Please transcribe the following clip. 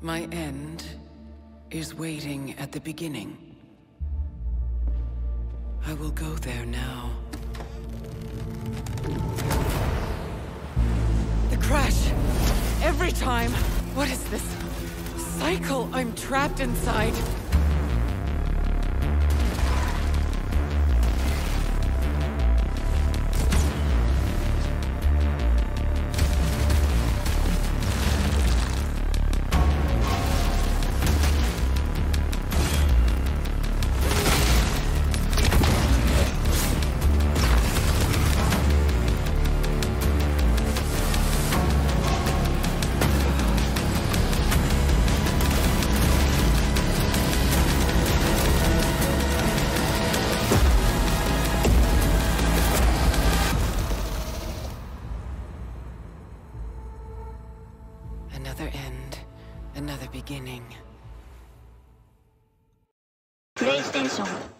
My end is waiting at the beginning. I will go there now. The crash! Every time! What is this? Cycle I'm trapped inside. Another end, another beginning. プレイステーション